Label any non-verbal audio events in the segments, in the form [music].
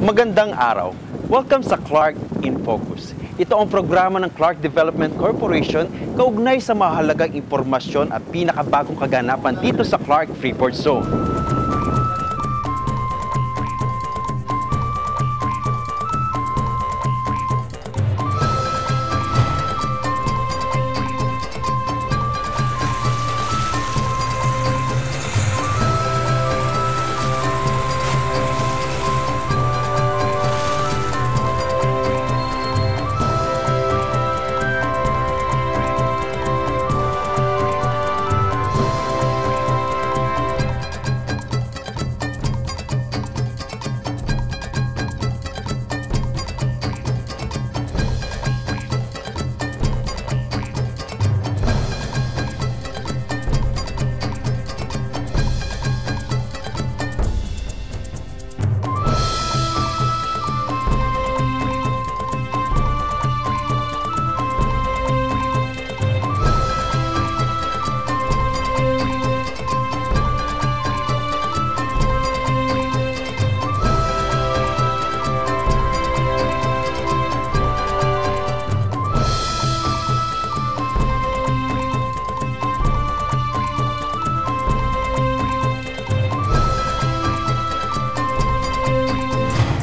Magandang araw. Welcome sa Clark in Focus. Ito ang programa ng Clark Development Corporation kaugnay sa mahalagang impormasyon at pinakabagong kaganapan dito sa Clark Freeport Zone.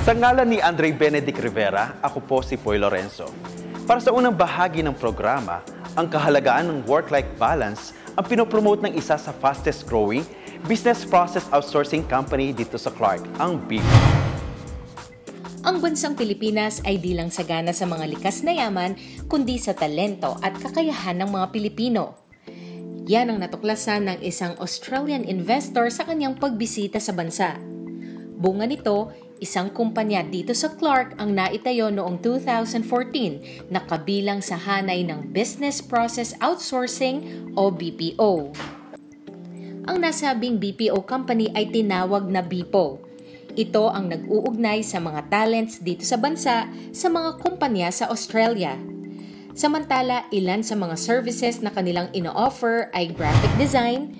Sa ngalan ni Andre Benedict Rivera, ako po si Poy Lorenzo. Para sa unang bahagi ng programa, ang kahalagaan ng work-life balance ang pinopromote ng isa sa fastest growing business process outsourcing company dito sa Clark, ang BIP. Ang bansang Pilipinas ay di lang sagana sa mga likas na yaman, kundi sa talento at kakayahan ng mga Pilipino. Yan ang natuklasan ng isang Australian investor sa kanyang pagbisita sa bansa. Bunga nito, isang kumpanya dito sa Clark ang naitayo noong 2014 na kabilang sa hanay ng Business Process Outsourcing o BPO. Ang nasabing BPO company ay tinawag na BPO. Ito ang nag-uugnay sa mga talents dito sa bansa sa mga kumpanya sa Australia. Samantala, ilan sa mga services na kanilang ino-offer ay graphic design,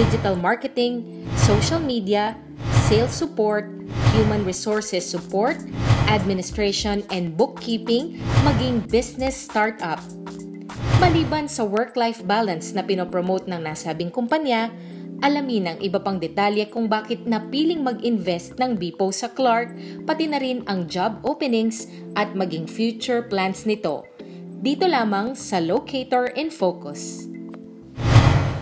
digital marketing, social media, sales support, human resources support, administration and bookkeeping, maging business startup. Maliban sa work-life balance na pinopromote ng nasabing kumpanya, alamin ang iba pang detalye kung bakit napiling mag-invest ng BPO sa Clark, pati na rin ang job openings at maging future plans nito. Dito lamang sa Locator in Focus.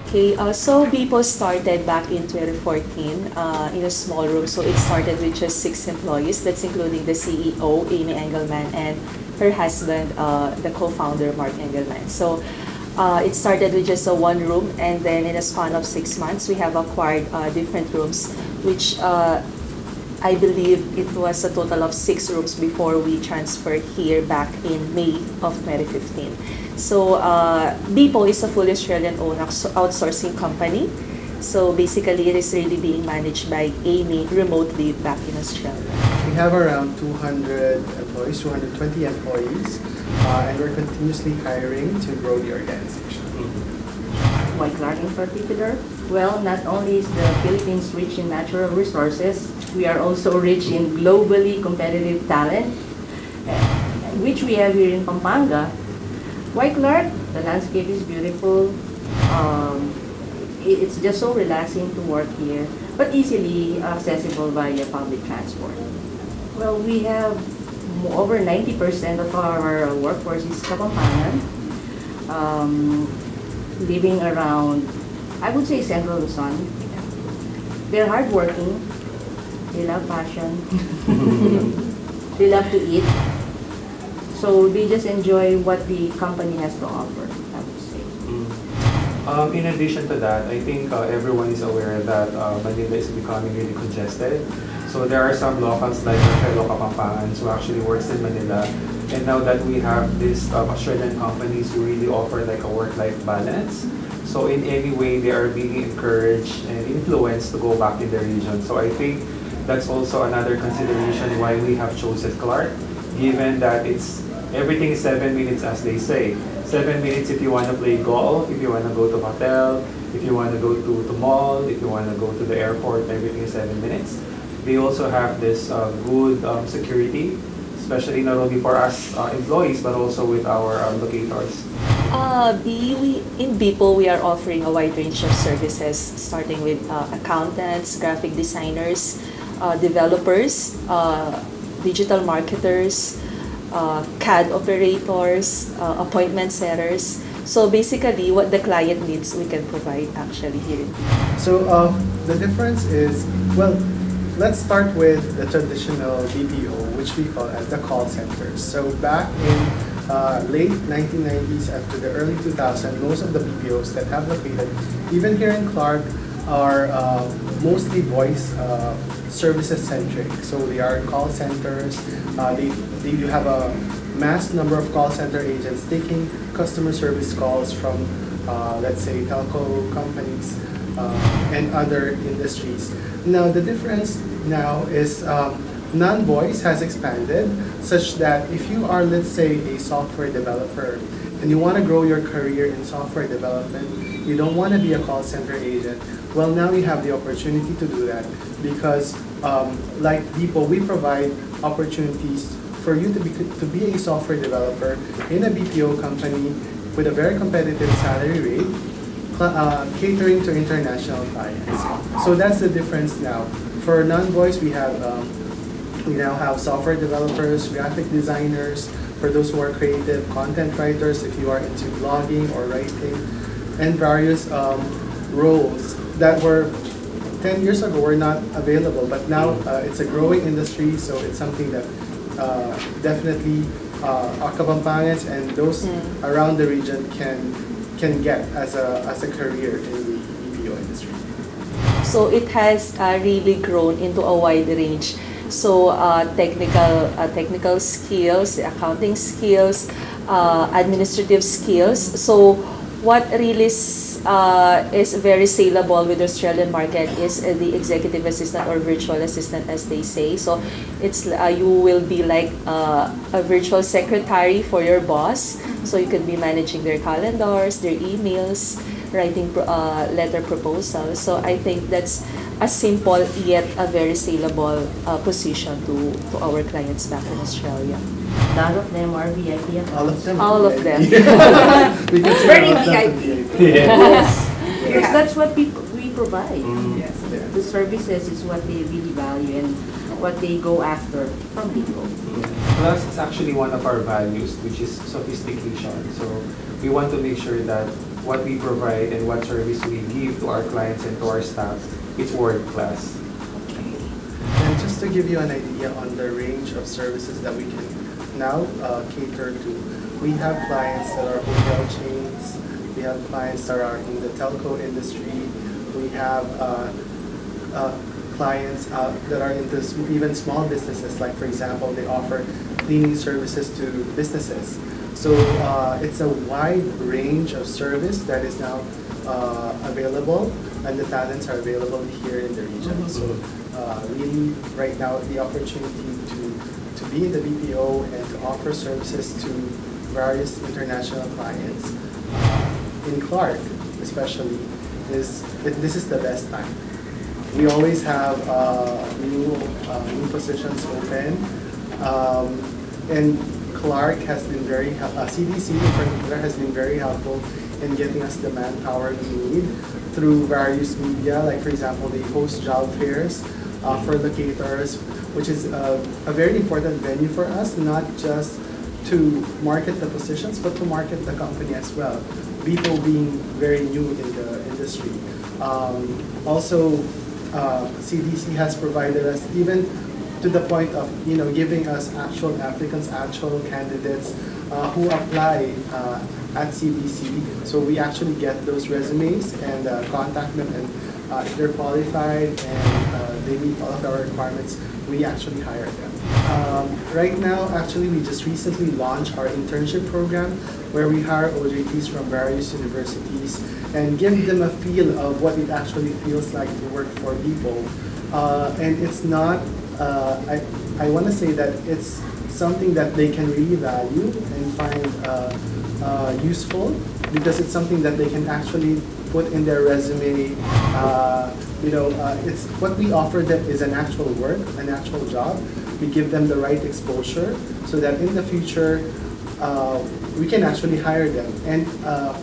Okay, uh, so Beepo started back in 2014 uh, in a small room. So it started with just six employees. That's including the CEO, Amy Engelman, and her husband, uh, the co-founder, Mark Engelman. So uh, it started with just a one room, and then in a span of six months, we have acquired uh, different rooms, which uh, I believe it was a total of six rooms before we transferred here back in May of 2015. So uh, Beepo is a fully Australian-owned outsourcing company. So basically, it is really being managed by Amy remotely back in Australia. We have around 200 employees, 220 employees, uh, and we're continuously hiring to grow the organization. Why Clark in particular? Well, not only is the Philippines rich in natural resources, we are also rich in globally competitive talent, eh, which we have here in Pampanga. Why Clark? The landscape is beautiful. Um, it- it's just so relaxing to work here, but easily accessible via public transport. Well, we have over 90% of our workforce is Kapampangan. Um, living around, I would say central Luzon. They're hardworking. They love fashion. [laughs] they love to eat. So they just enjoy what the company has to offer, I would say. Um, in addition to that, I think uh, everyone is aware that uh, Manila is becoming really congested. So there are some locals like fellow Kapampangans who actually works in Manila. And now that we have these uh, Australian companies who really offer like a work-life balance, so in any way they are being encouraged and influenced to go back in the region. So I think that's also another consideration why we have chosen Clark, given that it's everything is seven minutes as they say. Seven minutes if you want to play golf, if you want to go to hotel, if you want to go to the mall, if you want to go to the airport, everything is seven minutes. They also have this uh, good um, security, especially not only for us uh, employees, but also with our um, locators. Uh, B, we, in Beepo, we are offering a wide range of services, starting with uh, accountants, graphic designers, uh, developers, uh, digital marketers, uh, CAD operators, uh, appointment setters. So basically, what the client needs, we can provide actually here. So uh, the difference is, well, let's start with the traditional BPO, which we call as the call centers. So back in uh, late 1990s and to the early 2000s, most of the BPOs that have located, even here in Clark, are uh, mostly voice uh, services centric. So they are call centers. Uh, they, they do have a mass number of call center agents taking customer service calls from, uh, let's say, telco companies uh, and other industries. Now the difference now is um, non-voice has expanded such that if you are, let's say, a software developer and you want to grow your career in software development, you don't want to be a call center agent, well, now you have the opportunity to do that because, um, like Beepo, we provide opportunities for you to be, to be a software developer in a BPO company with a very competitive salary rate, uh, catering to international clients. So that's the difference now. For non-voice, we have um, we now have software developers, graphic designers, for those who are creative, content writers, if you are into blogging or writing, and various um, roles that were 10 years ago were not available, but now uh, it's a growing industry, so it's something that uh, definitely uh, our Kapampangans and those Mm. around the region can can get as a as a career in the BPO industry. So it has uh, really grown into a wide range. So uh, technical uh, technical skills, accounting skills, uh, administrative skills. So what really uh, is very saleable with the Australian market is uh, the executive assistant or virtual assistant, as they say. So it's uh, you will be like uh, a virtual secretary for your boss. So you can be managing their calendars, their emails, writing pro- uh, letter proposal. So I think that's a simple yet a very saleable uh, position to, to our clients back in Australia. A lot of them are VIP accounts. All of them. All of them. [laughs] we can Very all of them to VIP. VIP. Yes, because that's what we, we provide. Yes. The services is what they really value and what they go after from Beepo. Plus, it's actually one of our values, which is sophistication. So we want to make sure that what we provide and what service we give to our clients and to our staff is world class. Okay. And just to give you an idea on the range of services that we can now uh, cater to, we have clients that are hotel chains, we have clients that are in the telco industry, we have uh, uh, clients uh, that are into s- even small businesses, like for example, they offer cleaning services to businesses. So uh, it's a wide range of service that is now uh, available, and the talents are available here in the region. So uh, really, right now, the opportunity to, to be in the BPO and to offer services to various international clients uh, in Clark, especially, is this is the best time. We always have uh, new uh, new positions open, um, and Clark has been very uh, CDC in particular has been very helpful in getting us the manpower we need through various media, like for example, they host job fairs uh, for locators, which is a, a very important venue for us, not just to market the positions, but to market the company as well. Beepo being very new in the industry. Um, also, uh, CDC has provided us even to the point of you know giving us actual applicants, actual candidates uh, who apply uh, at CDC. So we actually get those resumes and uh, contact them, and uh, if they're qualified and uh, they meet all of our requirements, we actually hire them. Um, right now, actually, we just recently launched our internship program where we hire OJTs from various universities and give them a feel of what it actually feels like to work for Beepo. Uh, and it's not, uh, I, I want to say that it's something that they can really value and find uh, uh, useful because it's something that they can actually put in their resume. Uh, you know, uh, it's what we offer them is an actual work, an actual job. We give them the right exposure so that in the future uh, we can actually hire them. And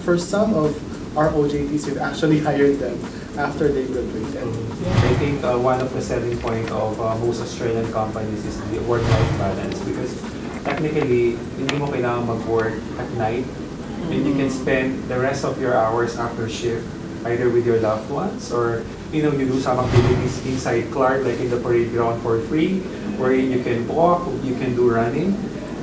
for some of our OJTs, we've actually [laughs] hired them after they graduated. I think uh, one of the selling point of uh, most Australian companies is the work-life balance because technically, hindi mo kailangan mag-work at night and you can spend the rest of your hours after shift either with your loved ones or you know you do some activities inside Clark like in the parade ground for free wherein you can walk, you can do running.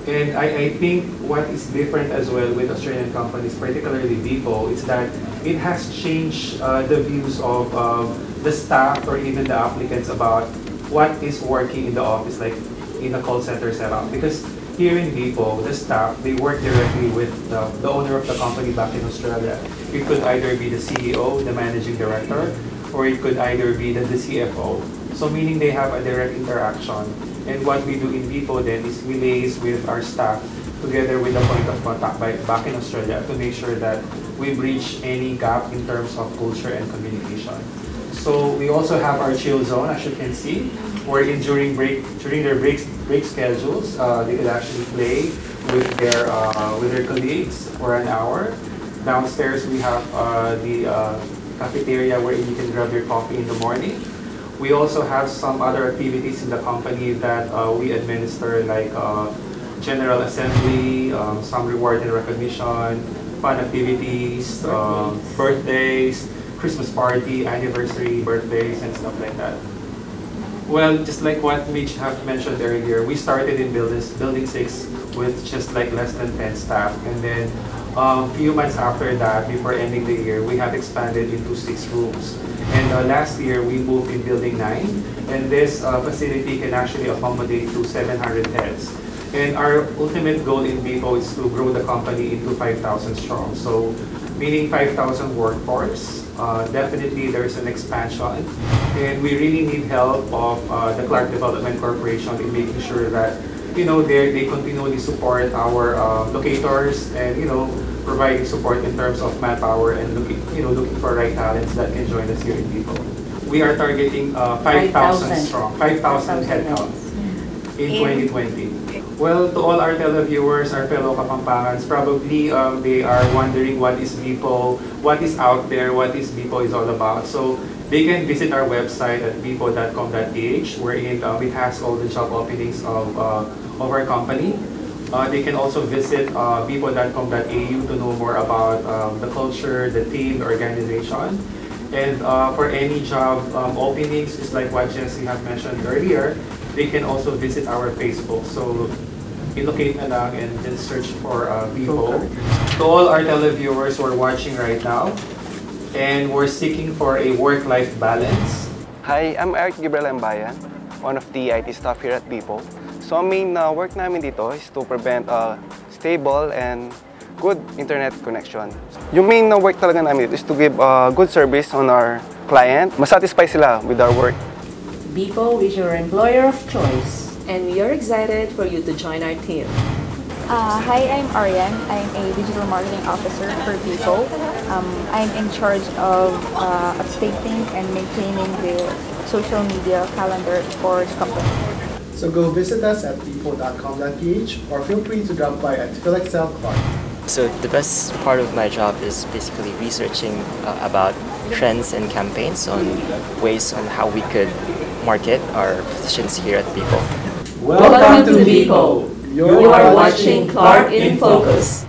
And I, I think what is different as well with Australian companies, particularly Beepo, is that it has changed uh, the views of um, the staff or even the applicants about what is working in the office, like in a call center setup. Because here in Beepo, the staff, they work directly with the, the owner of the company back in Australia. It could either be the CEO, the managing director, or it could either be the, the CFO. So meaning they have a direct interaction. And what we do in Beepo then is we liaise with our staff together with the point of contact by, back in Australia to make sure that we bridge any gap in terms of culture and communication. So we also have our chill zone, as you can see, wherein during break during their break break schedules, uh, they could actually play with their uh, with their colleagues for an hour. Downstairs we have uh, the uh, cafeteria where you can grab your coffee in the morning. We also have some other activities in the company that uh, we administer, like uh, general assembly, um, some reward and recognition, fun activities, um, birthdays, Christmas party, anniversary, birthdays, and stuff like that. Well, just like what Mitch have mentioned earlier, we started in building, building 6 with just like less than 10 staff. And then a um, few months after that, before ending the year, we have expanded into six rooms. And uh, last year, we moved in building 9. And this uh, facility can actually accommodate to 700 heads. And our ultimate goal in Beepo is to grow the company into 5,000 strong. So meaning 5,000 workforce. Uh, definitely there's an expansion and we really need help of uh, the Clark Development Corporation in making sure that you know they they continually support our uh, locators and you know providing support in terms of manpower and looking you know looking for right talents that can join us here in Beepo. We are targeting uh, 5,000 strong, 5,000 headcount in 2020. Well, to all our televiewers, our fellow Kapampangans, probably um, they are wondering what is Beepo, what is out there, what is Beepo is all about. So they can visit our website at beepo.com.ph wherein um, it has all the job openings of, uh, of our company. Uh, they can also visit uh, beepo.com.au to know more about um, the culture, the team, the organization. And uh, for any job um, openings, just like what Jesse have mentioned earlier, they can also visit our Facebook. So i-locate na lang and then search for uh, Beepo. To all our televiewers who are watching right now, and we're seeking for a work-life balance. Hi, I'm Eric Gabriel Ambayan, one of the IT staff here at Beepo. So ang main uh, work namin dito is to prevent uh, stable and good internet connection. Yung main na work talaga namin dito is to give uh, good service on our client. Masatisfy sila with our work. Beepo is your employer of choice. And we are excited for you to join our team. Uh, hi, I'm Ariane. I'm a digital marketing officer for Beepo. Um, I'm in charge of uh, updating and maintaining the social media calendar for the company. So go visit us at beepo.com.ph or feel free to drop by at PhilExcel Clark. So the best part of my job is basically researching uh, about trends and campaigns on ways on how we could market our positions here at Beepo. Welcome to Beepo. You are watching Clark in Focus.